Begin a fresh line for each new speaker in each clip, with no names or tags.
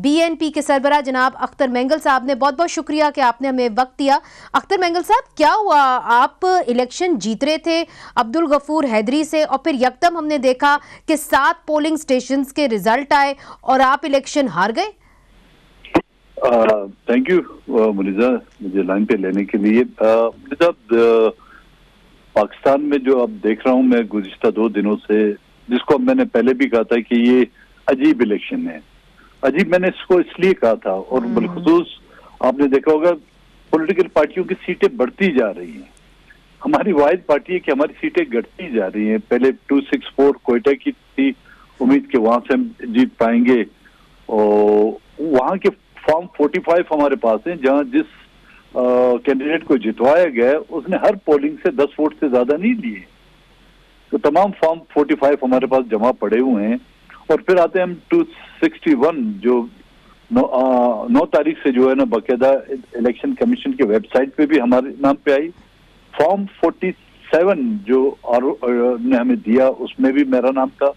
BNP के सरबरा जनाब Akhtar mangle साहब ने बहुत बहुत शुक्रिया कि आपने हमें वक्त दिया। अख्तर मेंगल साहब, क्या हुआ? आप इलेक्शन जीत रहे थे, अब्दुल गफूर हैदरी से, और फिर यकदम हमने देखा कि सात पोलिंग स्टेशन के रिज़ल्ट आए और आप इलेक्शन हार गए।
थैंक यू मुनिजा, मुझे लाइन पे लेने के लिए। मुनिजा पाकिस्तान में जो अब देख रहा हूँ मैं गुजशत दो दिनों से, जिसको मैंने पहले भी कहा था कि ये अजीब इलेक्शन है। अजीब मैंने इसको इसलिए कहा था और बिलखसूस आपने देखा होगा पॉलिटिकल पार्टियों की सीटें बढ़ती जा रही हैं। हमारी वाहिद पार्टी है कि हमारी सीटें घटती जा रही हैं। पहले टू सिक्स फोर कोयटा की थी उम्मीद के वहाँ से हम जीत पाएँगे। और वहाँ के फॉर्म 45 हमारे पास हैं जहाँ जिस कैंडिडेट को जितवाया गया उसने हर पोलिंग से 10 वोट से ज़्यादा नहीं लिए। तो तमाम फॉर्म 45 हमारे पास जमा पड़े हुए हैं। और फिर आते हैं हम 261 जो नौ, नौ तारीख से जो है ना बाकायदा इलेक्शन कमीशन की वेबसाइट पे भी हमारे नाम पे आई। फॉर्म 47 जो आर ने हमें दिया उसमें भी मेरा नाम था।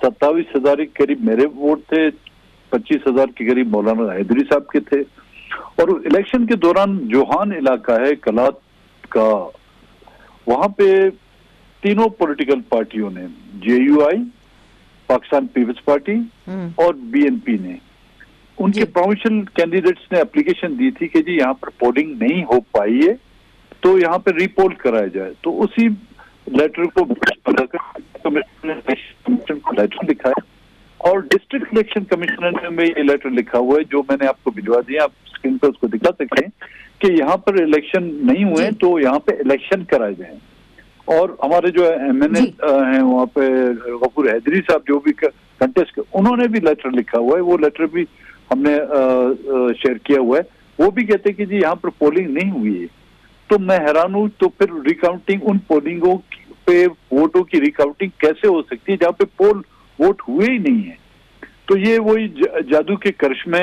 सत्तावीस हज़ार के करीब मेरे वोट थे पच्चीस हज़ार के करीब मौलाना हैदरी साहब के थे। और इलेक्शन के दौरान जोहान इलाका है कलात का वहाँ पे तीनों पॉलिटिकल पार्टियों ने जेयूआई पाकिस्तान पीपल्स पार्टी और बीएनपी ने। उनके प्रोविंशियल कैंडिडेट्स ने एप्लीकेशन दी थी कि जी यहाँ पर पोलिंग नहीं हो पाई है तो यहाँ पे रिपोल कराया जाए। तो उसी लेटर को लेटर लिखा है और डिस्ट्रिक्ट इलेक्शन कमिश्नर ने में ये लेटर लिखा हुआ है जो मैंने आपको भिजवा दिया आप स्क्रीन पर उसको दिखा सकते हैं कि यहाँ पर इलेक्शन नहीं हुए तो यहाँ पे इलेक्शन कराए जाए और हमारे जो एम एन हैं वहाँ पे गफूर हैदरी साहब जो भी कंटेस्ट उन्होंने भी लेटर लिखा हुआ है वो लेटर भी हमने शेयर किया हुआ है। वो भी कहते हैं कि जी यहाँ पर पोलिंग नहीं हुई है। तो मैं हैरान हूँ तो फिर रिकाउंटिंग उन पोलिंगों पे वोटों की रिकाउंटिंग कैसे हो सकती है जहाँ पे पोल वोट हुए ही नहीं है? तो ये वही जादू के करिश्मे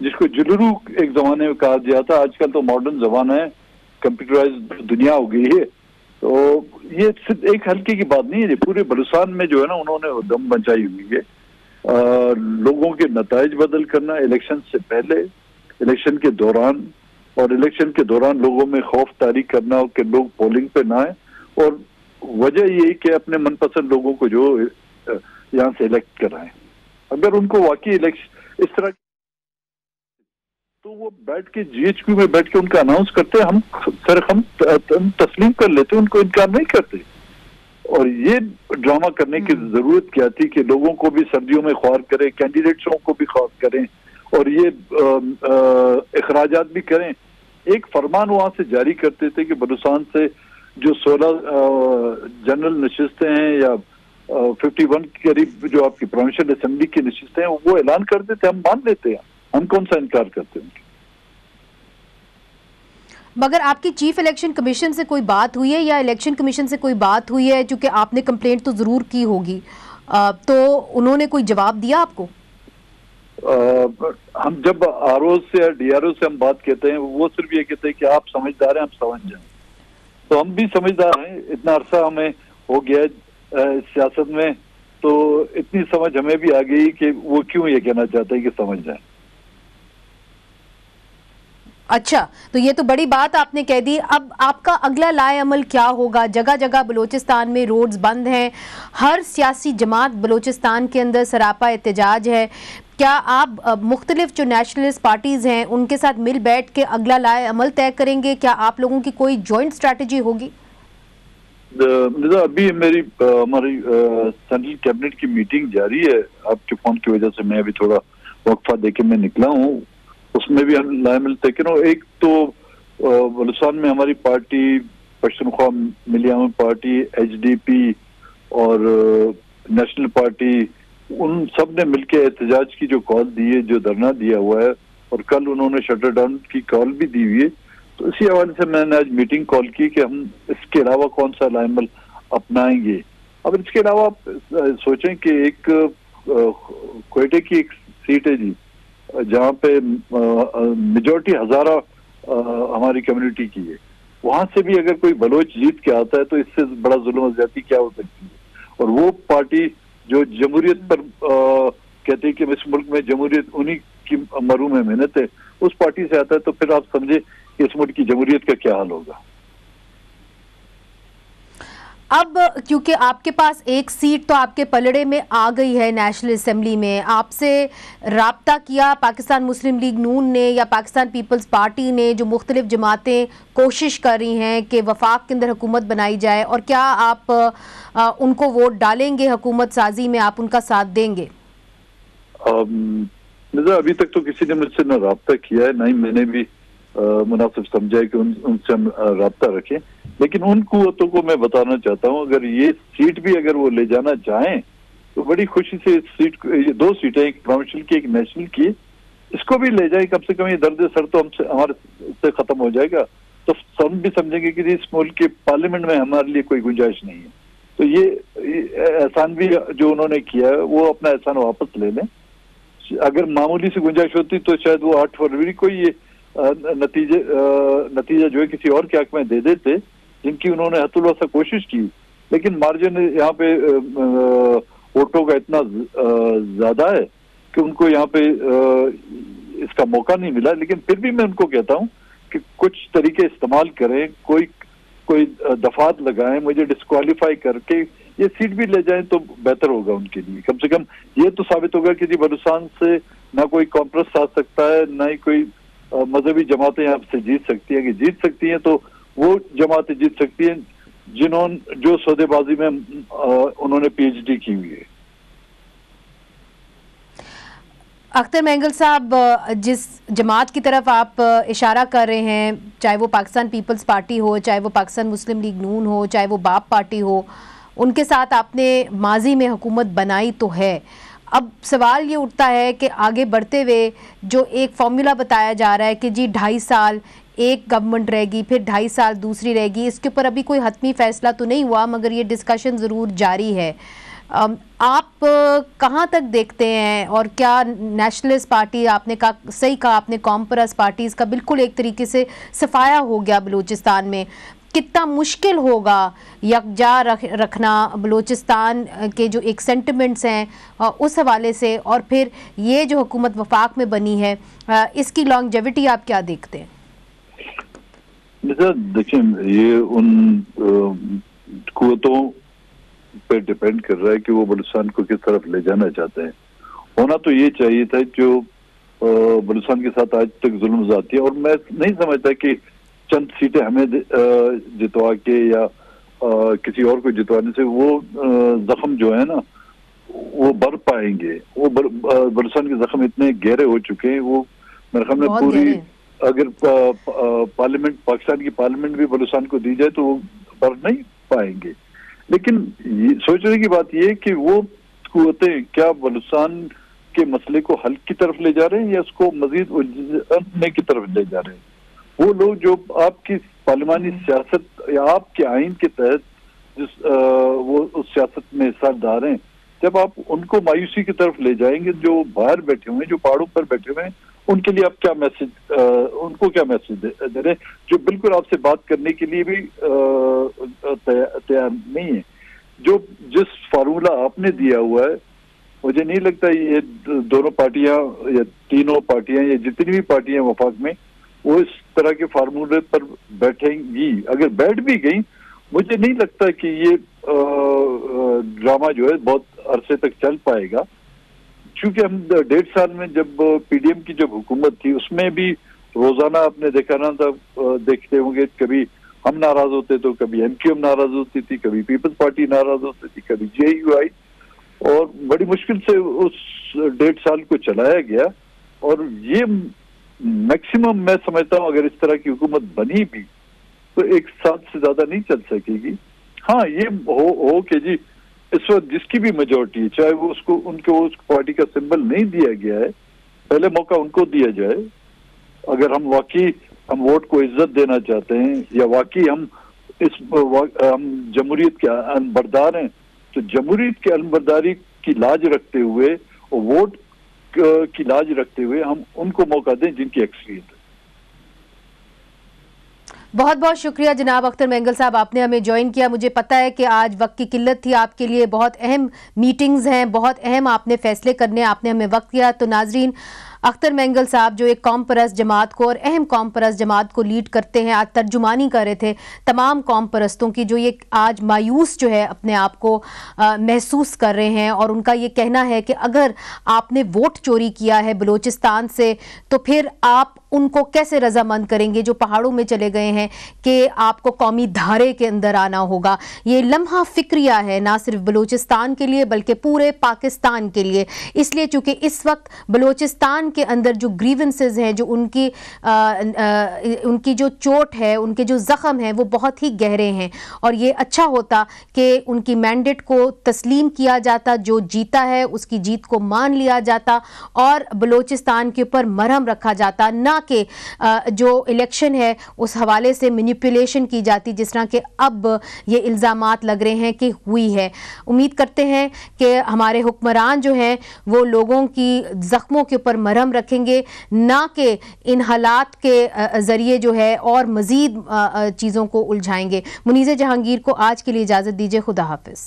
जिसको जुलरू एक जमाने में कहा गया था आजकल तो मॉडर्न जमाना है कंप्यूटराइज दुनिया हो गई है। तो ये सिर्फ़ एक हल्के की बात नहीं है पूरे बलुस्तान में जो है ना उन्होंने दम बचाई हुई है। लोगों के नतज बदल करना, इलेक्शन से पहले, इलेक्शन के दौरान, और इलेक्शन के दौरान लोगों में खौफ तारी करना कि लोग पोलिंग पे ना आए। और वजह यही कि अपने मनपसंद लोगों को जो यहाँ से इलेक्ट कराएँ। अगर उनको वाकई इलेक्शन इस तरह तो वो बैठ के जीएचक्यू में बैठ के उनका अनाउंस करते हम सर हम तस्लीम कर लेते उनको इनकार नहीं करते। और ये ड्रामा करने की ज़रूरत क्या थी कि लोगों को भी सर्दियों में ख्वार करें कैंडिडेट्सों को भी ख्वार करें और ये अखराज भी करें। एक फरमान वहाँ से जारी करते थे कि बलुस्तान से जो सोलह जनरल नशस्तें हैं या फिफ्टी वन के करीब जो आपकी प्रोविंशियल असेंबली की नशस्तें हैं वो ऐलान कर देते हम मान लेते हैं। हम कौन सा इनकार करते हैं।
मगर आपकी चीफ इलेक्शन कमीशन से कोई बात हुई है या इलेक्शन कमीशन से कोई बात हुई है? क्योंकि आपने कंप्लेंट तो ज़रूर की होगी। तो उन्होंने कोई जवाब दिया आपको?
आ, हम जब आरओ से या डी से हम बात कहते हैं वो सिर्फ़ ये कहते हैं कि आप समझदार हैं हम समझ जाए। तो हम भी समझदार हैं। इतना अरसा हमें हो गया सियासत में। तो इतनी समझ हमें भी आ गई कि वो क्यों ये कहना चाहते हैं कि समझ जाए।
अच्छा तो ये तो बड़ी बात आपने कह दी। अब आपका अगला लाए अमल क्या होगा? जगह जगह बलूचिस्तान में रोड्स बंद हैं। हर सियासी जमात बलूचिस्तान के अंदर सरापा एहतजाज है। क्या आप मुख्तलिफ़ जो नेशनलिस्ट पार्टीज़ हैं, उनके साथ मिल बैठ के अगला लाए अमल तय करेंगे? क्या आप लोगों की कोई जॉइंट स्ट्रैटेजी होगी?
अभी मेरी हमारी सेंट्रल कैबिनेट की मीटिंग जारी है। आपके फ़ोन की वजह से मैं अभी थोड़ा वक्फा देके मैं निकला हूँ। उसमें भी हम लाए मिलते। क्यों एक तो बलुस्तान में हमारी पार्टी पश्चिमख्वा मिलिया पार्टी, एचडीपी और नेशनल पार्टी, उन सबने मिलकर एहतजाज की जो कॉल दी है, जो धरना दिया हुआ है, और कल उन्होंने शटर डाउन की कॉल भी दी हुई है। तो इसी हवाले से मैंने आज मीटिंग कॉल की कि हम इसके अलावा कौन सा लाइमल अपनाएँगे। अब इसके अलावा आप सोचें कि एक कोयटे की एक सीट है जी जहाँ पे मेजोरिटी हजारा हमारी कम्युनिटी की है। वहाँ से भी अगर कोई बलोच जीत के आता है तो इससे बड़ा जुल्म ज़्यादा क्या हो सकती है? और वो पार्टी जो जमहूरियत पर आ, कहती है कि इस मुल्क में जमहूरियत उन्हीं की मरूम है मेहनत है उस पार्टी से आता है तो फिर आप समझे इस मुल्क की जमहूरियत का क्या हाल होगा।
अब क्योंकि आपके पास एक सीट तो आपके पलड़े में आ गई है नेशनल असम्बली में। आपसे रबता किया पाकिस्तान मुस्लिम लीग नून ने या पाकिस्तान पीपल्स पार्टी ने जो मुख्तलिफ़ जमातें कोशिश कर रही हैं कि वफाक के अंदर हुकूमत बनाई जाए और क्या आप आ, उनको वोट डालेंगे हुकूमत साजी में? आप उनका साथ देंगे।
अभी तक तो किसी ने मुझसे न रबता किया है ना ही मैंने भी मुनासिब समझा कि उन, उनसे हम रबता रखें। लेकिन उन कुतों को मैं बताना चाहता हूँ अगर ये सीट भी अगर वो ले जाना चाहें तो बड़ी खुशी से इस सीट ये दो सीटें एक प्रोविंशियल की एक नेशनल की इसको भी ले जाए। कम से कम ये दर्द सर तो हमसे हमारे से खत्म हो जाएगा। तो हम भी समझेंगे कि इस मुल्क के पार्लियामेंट में हमारे लिए कोई गुंजाइश नहीं है। तो ये एहसान भी जो उन्होंने किया है वो अपना एहसान वापस ले लें। अगर मामूली से गुंजाइश होती तो शायद वो आठ फरवरी को ये नतीजे नतीजा जो है किसी और के हक में दे देते, जिनकी उन्होंने हतुलवासा कोशिश की। लेकिन मार्जिन यहाँ पे वोटों का इतना ज़्यादा है कि उनको यहाँ पे इसका मौका नहीं मिला। लेकिन फिर भी मैं उनको कहता हूँ कि कुछ तरीके इस्तेमाल करें, कोई कोई दफात लगाएँ, मुझे डिस्कालीफाई करके ये सीट भी ले जाएँ तो बेहतर होगा उनके लिए। कम से कम ये तो साबित होगा कि जी बलुस्तान से ना कोई कॉम्प्रेस आ सकता है, ना ही कोई मजहबी जमातें आपसे जीत सकती हैं। कि जीत सकती हैं तो वो जमातें जीत सकती हैं जिन्होंने जो सौदेबाजी में आ, उन्होंने पीएचडी की हुई है।
अख्तर मैंगल साहब जिस जमात की तरफ़ आप इशारा कर रहे हैं चाहे वो पाकिस्तान पीपल्स पार्टी हो चाहे वो पाकिस्तान मुस्लिम लीग नून हो चाहे वो बाप पार्टी हो उनके साथ आपने माजी में हुकूमत बनाई तो है। अब सवाल ये उठता है कि आगे बढ़ते हुए जो एक फॉर्मूला बताया जा रहा है कि जी ढाई साल एक गवर्नमेंट रहेगी, फिर ढाई साल दूसरी रहेगी, इसके ऊपर अभी कोई हतमी फैसला तो नहीं हुआ, मगर ये डिस्कशन ज़रूर जारी है। आप कहाँ तक देखते हैं और क्या नेशनलिस्ट पार्टी आपने कहा, सही कहा आपने कॉम्परस पार्टीज़ का बिल्कुल एक तरीके से सफाया हो गया बलूचिस्तान में। कितना मुश्किल होगा यकजा रख, रखना बलूचिस्तान के जो एक सेंटिमेंट्स हैं उस हवाले से और फिर ये जो हुकूमत वफाक में बनी है इसकी लॉन्गजेविटी आप क्या देखते हैं?
देखिए ये उन कुतों पे डिपेंड कर रहा है कि वो बलुस्तान को किस तरफ़ ले जाना चाहते हैं। होना तो ये चाहिए था जो बलुस्तान के साथ आज तक जुल्म जाती है और मैं नहीं समझता कि चंद सीटें हमें जितवा के या किसी और को जितवाने से वो जख्म जो है ना वो भर पाएँगे। वो बलुस्तान के जख्म इतने गहरे हो चुके हैं वो मेरे ख्याल में पूरी अगर पार्लियामेंट पाकिस्तान की पार्लियामेंट भी बलुस्तान को दी जाए तो वो भर नहीं पाएँगे। लेकिन सोचने की बात यह कि वो कुतें क्या बलुस्तान के मसले को हल की तरफ़ ले जा रहे हैं या उसको मजीद उलझने की तरफ़ ले जा रहे हैं? वो लोग जो आपकी पार्लिमानी सियासत या आपके आइन के तहत जिस आ, वो उस सियासत में हिस्सादार हैं जब आप उनको मायूसी की तरफ़ ले जाएँगे जो बाहर बैठे हुए हैं जो पहाड़ों पर बैठे हुए हैं उनके लिए आप क्या मैसेज उनको क्या मैसेज दे, दे रहे जो बिल्कुल आपसे बात करने के लिए भी तैयार नहीं है। जो जिस फार्मूला आपने दिया हुआ है मुझे नहीं लगता ये दोनों पार्टियाँ या तीनों पार्टियाँ या जितनी भी पार्टियाँ वफाक में वो इस तरह के फार्मूले पर बैठेंगी। अगर बैठ भी गई, मुझे नहीं लगता कि ये ड्रामा जो है बहुत अरसे तक चल पाएगा। क्योंकि हम डेढ़ साल में जब पीडीएम की जब हुकूमत थी, उसमें भी रोज़ाना आपने देखा ना था देखते होंगे, कभी हम नाराज़ होते तो कभी एम एमक्यूएम नाराज़ होती थी, कभी पीपल्स पार्टी नाराज़ होती थी, कभी जेयूआई और बड़ी मुश्किल से उस डेढ़ साल को चलाया गया। और ये मैक्सिमम मैं समझता हूँ, अगर इस तरह की हुकूमत बनी भी तो एक साल से ज़्यादा नहीं चल सकेगी। हाँ ये हो हो के जी, इस वक्त जिसकी भी मेजोरिटी है, चाहे वो उसको, उनको उस पार्टी का सिंबल नहीं दिया गया है, पहले मौका उनको दिया जाए। अगर हम वाकई, हम वोट को इज़्ज़त देना चाहते हैं, या वाकई हम इस हम जमहूरियत के अनबरदार हैं तो जमहूरीत की अनबरदारी की लाज रखते हुए वोट की लाज रखते हुए हम उनको मौका दें जिनकी एक्सपीरियंस है।
बहुत बहुत शुक्रिया जनाब अख्तर मैंगल साहब, आपने हमें ज्वाइन किया। मुझे पता है कि आज वक्त की किल्लत थी, आपके लिए बहुत अहम मीटिंग्स हैं, बहुत अहम आपने फैसले करने, आपने हमें वक्त किया तो नाजरीन अख्तर मैंगल साहब जो एक कौम परस्त जमात को और अहम कौम परस्त जमात को लीड करते हैं, आज तर्जुमानी कर रहे थे तमाम कौम परस्तों की, जो ये आज मायूस जो है अपने आप को महसूस कर रहे हैं और उनका ये कहना है कि अगर आपने वोट चोरी किया है बलूचिस्तान से तो फिर आप उनको कैसे रजामंद करेंगे जो पहाड़ों में चले गए हैं कि आपको कौमी धारे के अंदर आना होगा? ये लम्हा फिक्रिया है, ना सिर्फ़ बलूचिस्तान के लिए, बल्कि पूरे पाकिस्तान के लिए। इसलिए चूँकि इस वक्त बलूचिस्तान के अंदर जो ग्रीवेंसेज हैं जो उनकी आ, आ, उनकी जो चोट है उनके जो ज़ख़म हैं वो बहुत ही गहरे हैं। और ये अच्छा होता कि उनकी मैंडेट को तस्लीम किया जाता जो जीता है उसकी जीत को मान लिया जाता और बलूचिस्तान के ऊपर मरहम रखा जाता। ना कि जो इलेक्शन है उस हवाले से मैनिपुलेशन की जाती जिस तरह के अब ये इल्ज़ाम लग रहे हैं कि हुई है। उम्मीद करते हैं कि हमारे हुक्मरान जो हैं वो लोगों की ज़ख्मों के ऊपर मरहम रखेंगे, ना कि इन हालात के ज़रिए जो है और मज़ीद चीज़ों को उलझाएँगे। मुनीज़ जहांगीर को आज के लिए इजाज़त दीजिए, खुदा हाफिज़।